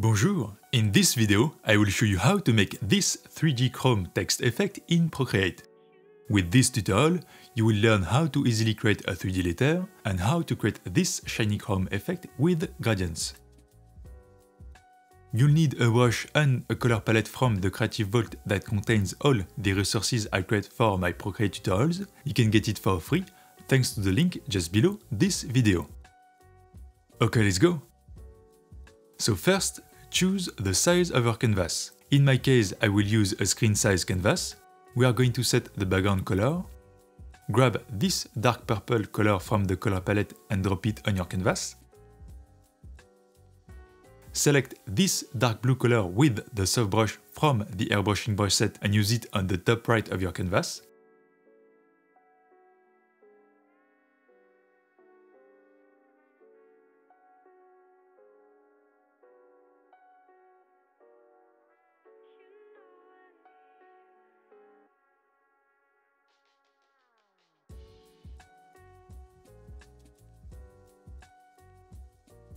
Bonjour! In this video, I will show you how to make this 3D Chrome text effect in Procreate. With this tutorial, you will learn how to easily create a 3D letter and how to create this shiny chrome effect with gradients. You'll need a brush and a color palette from the Creative Vault that contains all the resources I create for my Procreate tutorials. You can get it for free thanks to the link just below this video. Okay, let's go! So first, choose the size of your canvas. In my case, I will use a screen size canvas. We are going to set the background color. Grab this dark purple color from the color palette and drop it on your canvas. Select this dark blue color with the soft brush from the airbrushing brush set and use it on the top right of your canvas.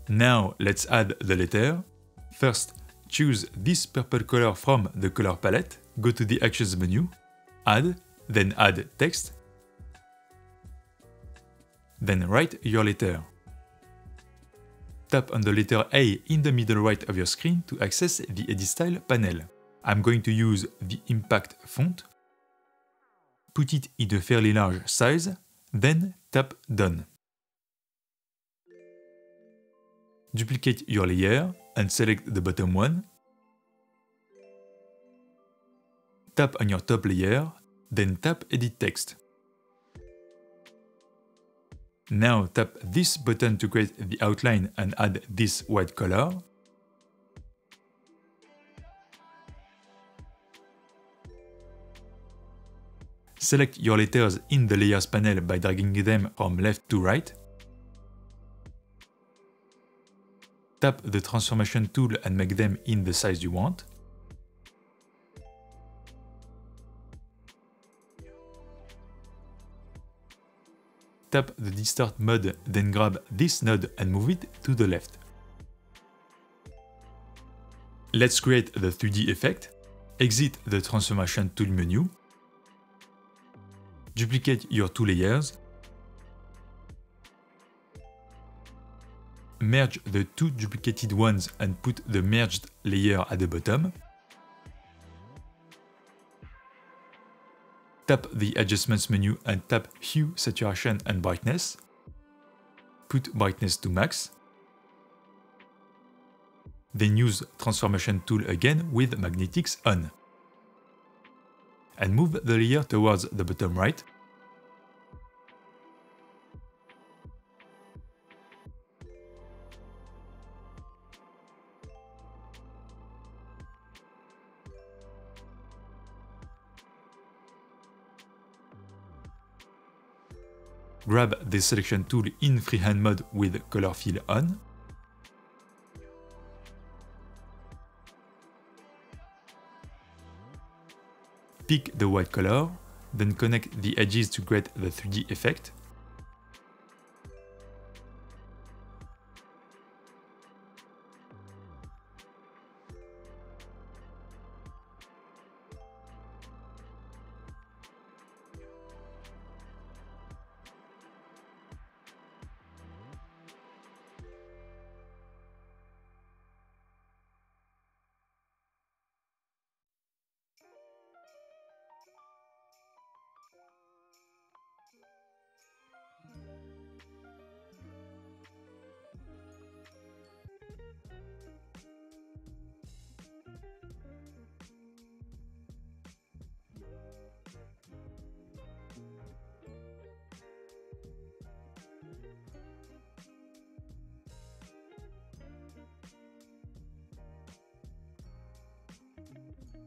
Now let's add the letter. First, choose this purple color from the color palette, go to the Actions menu, Add, then add text, then write your letter. Tap on the letter A in the middle right of your screen to access the Edit Style panel. I'm going to use the Impact font, put it in a fairly large size, then tap Done. Duplicate your layer and select the bottom one. Tap on your top layer, then tap Edit Text. Now tap this button to create the outline and add this white color. Select your letters in the Layers panel by dragging them from left to right. Tap the transformation tool and make them in the size you want. Tap the distort mode, then grab this node and move it to the left. Let's create the 3D effect. Exit the transformation tool menu. Duplicate your two layers merge the two duplicated ones and put the merged layer at the bottom. Tap the Adjustments menu and tap Hue, Saturation and Brightness. Put brightness to max. Then use Transformation tool again with Magnetics on. And move the layer towards the bottom right grab the selection tool in freehand mode with color fill on. Pick the white color, then connect the edges to create the 3D effect.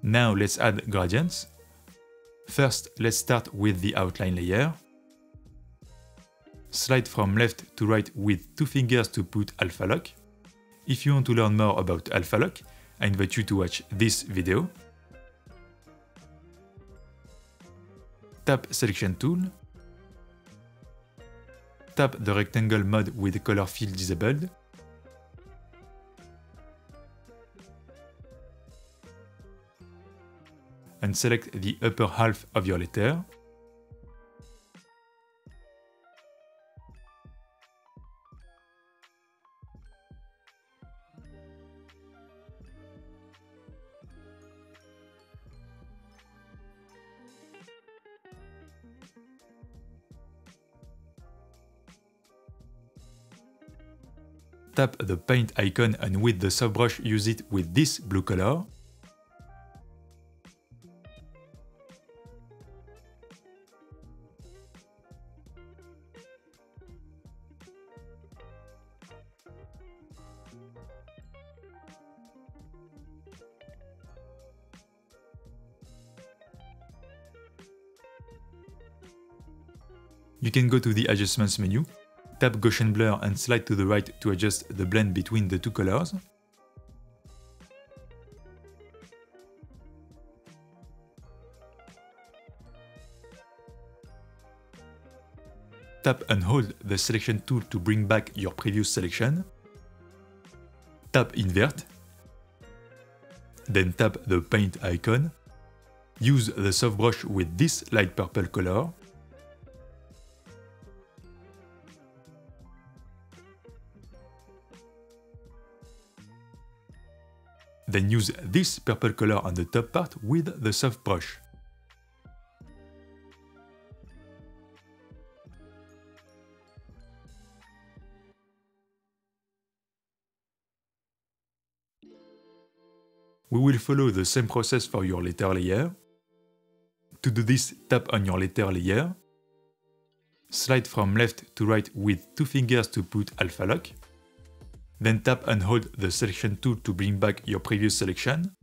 Now let's add gradients. First, let's start with the outline layer. Slide from left to right with two fingers to put alpha lock. If you want to learn more about alpha lock, I invite you to watch this video. Tap Selection tool. Tap the rectangle mode with color fill disabled and select the upper half of your letter. tap the paint icon and with the soft brush use it with this blue color. You can go to the adjustments menu Tap Gaussian Blur and slide to the right to adjust the blend between the two colors. Tap and hold the selection tool to bring back your previous selection. Tap Invert. Then tap the paint icon. Use the soft brush with this light purple color Then use this purple color on the top part with the soft brush. We will follow the same process for your letter layer. To do this, tap on your letter layer. Slide from left to right with two fingers to put alpha lock. Then tap and hold the selection tool to bring back your previous selection.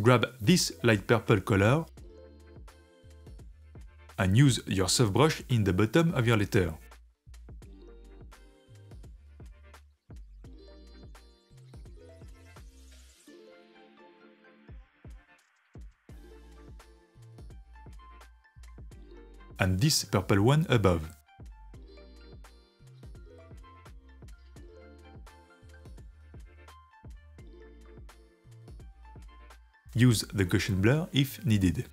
Grab this light purple color and use your soft brush in the bottom of your letter. And this purple one above. Use the Gaussian blur if needed.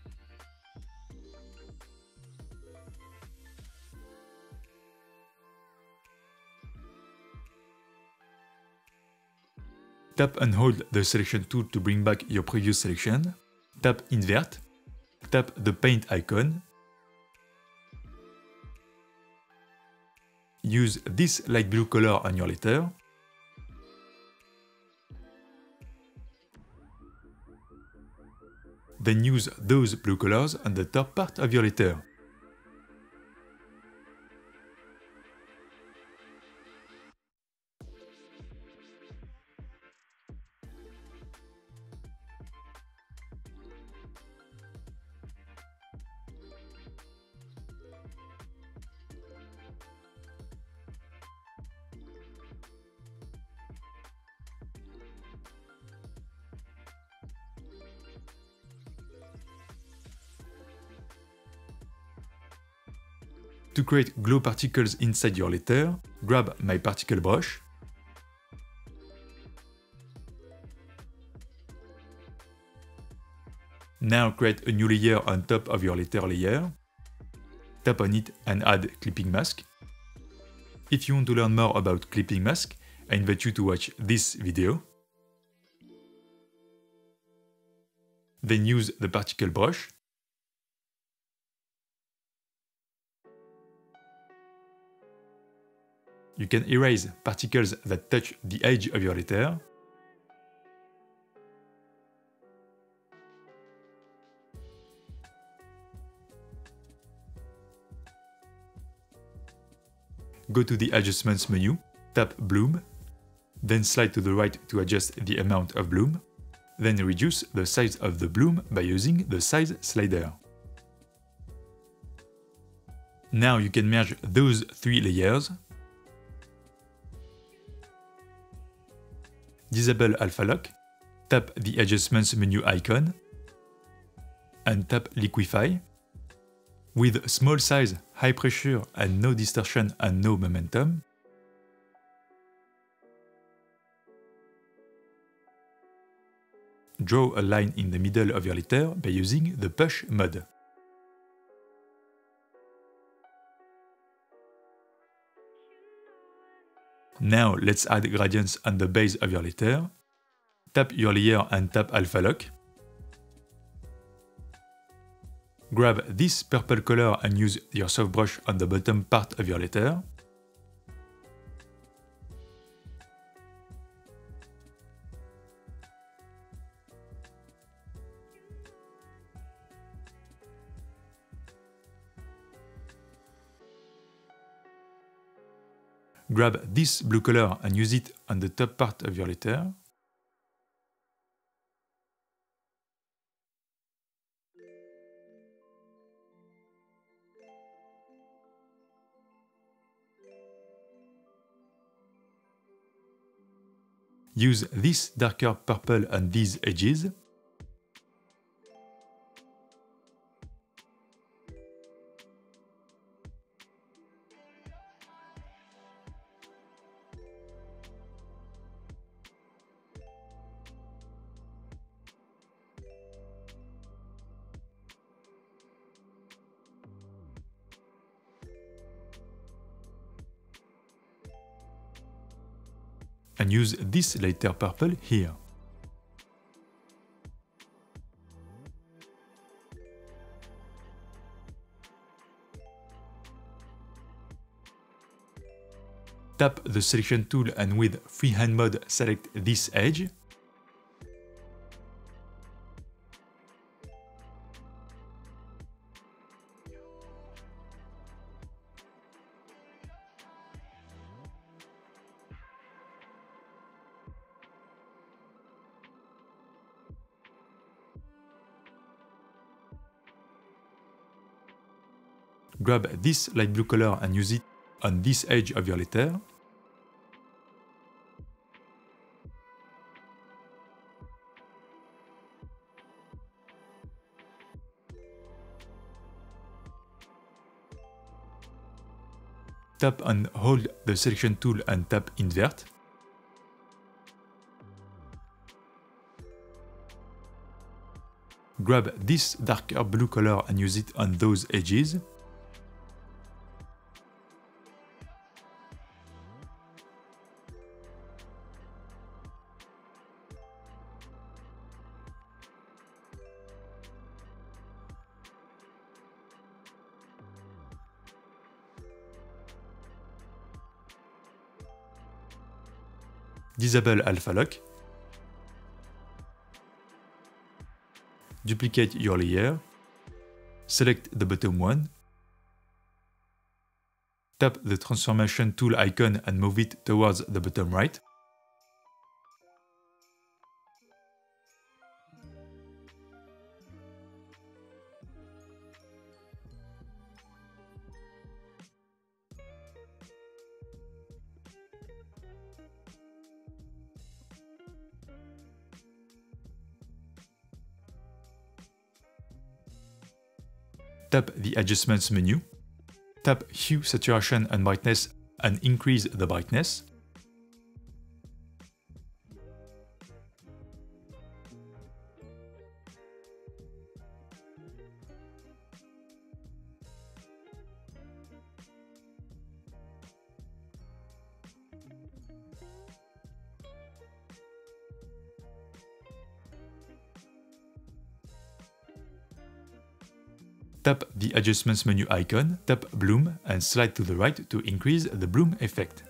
Tap and hold the selection tool to bring back your previous selection. Tap invert. Tap the paint icon. Use this light blue color on your letter. Then use those blue colors on the top part of your letter. To create glow particles inside your letter, grab my particle brush, Now create a new layer on top of your letter layer. Tap on it and add clipping mask. If you want to learn more about clipping mask, I invite you to watch this video. Then use the particle brush you can erase particles that touch the edge of your letter. Go to the Adjustments menu, tap Bloom, then slide to the right to adjust the amount of bloom, then reduce the size of the bloom by using the size slider. Now you can merge those three layers disable alpha lock, tap the adjustments menu icon, and tap liquify. With small size, high pressure and no distortion and no momentum, draw a line in the middle of your letter by using the push mode. Now let's add gradients on the base of your letter. Tap your layer and tap Alpha Lock. Grab this purple color and use your soft brush on the bottom part of your letter. Grab this blue color and use it on the top part of your letter. Use this darker purple on these edges and use this lighter purple here. Tap the selection tool and with freehand mode select this edge grab this light blue color and use it on this edge of your letter. Tap and hold the selection tool and tap invert. Grab this darker blue color and use it on those edges. Disable alpha lock, duplicate your layer, select the bottom one, tap the transformation tool icon and move it towards the bottom right, tap the Adjustments menu, tap Hue, Saturation and Brightness and increase the brightness. Tap the Adjustments menu icon, tap Bloom and slide to the right to increase the bloom effect.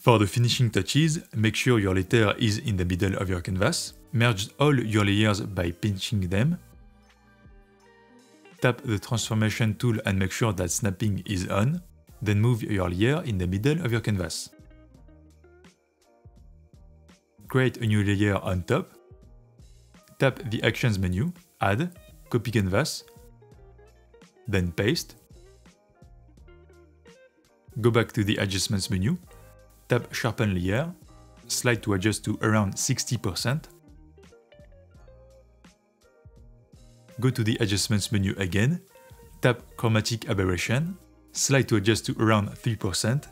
For the finishing touches, make sure your letter is in the middle of your canvas. Merge all your layers by pinching them. Tap the transformation tool and make sure that snapping is on. Then move your layer in the middle of your canvas. Create a new layer on top. Tap the Actions menu, Add, Copy Canvas, then Paste, go back to the adjustments menu, tap sharpen layer, slide to adjust to around 60%, go to the adjustments menu again, tap chromatic aberration, slide to adjust to around 3%,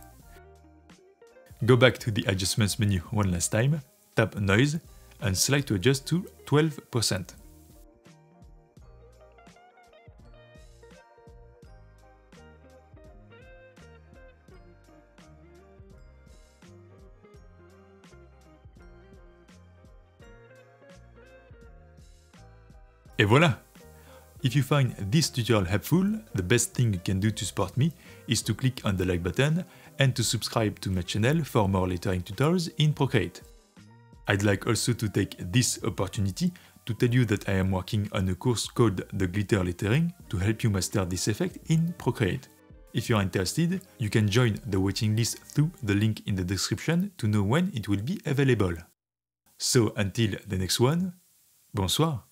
go back to the adjustments menu one last time, tap noise, and slide to adjust to 12%. Et voilà! If you find this tutorial helpful, the best thing you can do to support me is to click on the like button and to subscribe to my channel for more lettering tutorials in Procreate. I'd like also to take this opportunity to tell you that I am working on a course called The Glitter Lettering to help you master this effect in Procreate. If you are interested, you can join the waiting list through the link in the description to know when it will be available. So until the next one, bonsoir